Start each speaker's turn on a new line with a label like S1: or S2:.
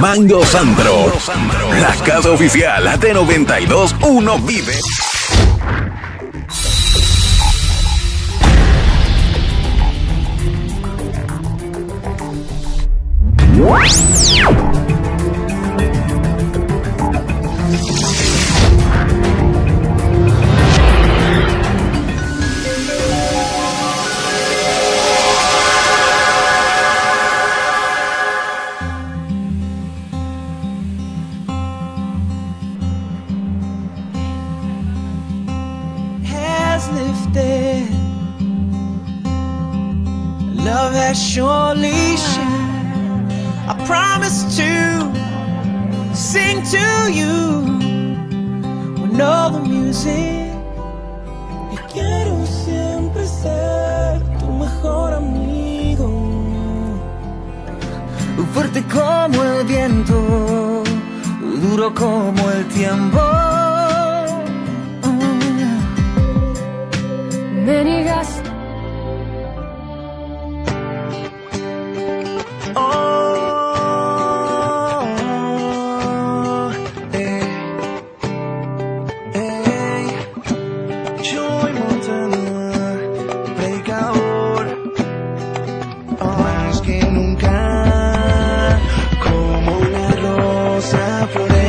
S1: Mango Sandro, la casa oficial de 92.1 Vive.
S2: Has lifted. Love has surely shined. I promise to sing to you when all the music. Y quiero siempre ser tu mejor amigo.
S3: fuerte como el viento, duro como el tiempo. florece.